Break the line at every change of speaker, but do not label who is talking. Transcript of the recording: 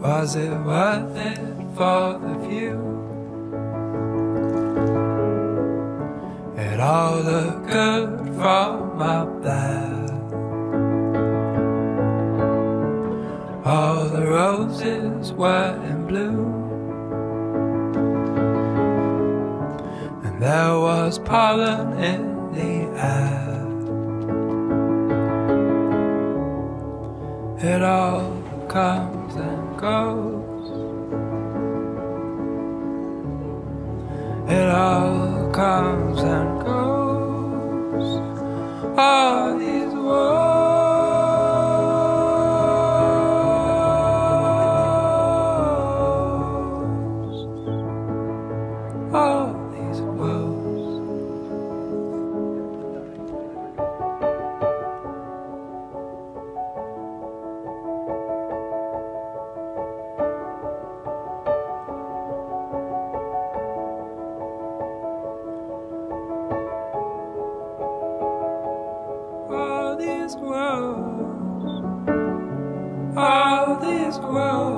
Was it worth it for the view? It all looked good from up there. All the roses were in bloom. And there was pollen in the air. It all comes and goes. It all comes and goes. All these worlds. All all these worlds, all these worlds,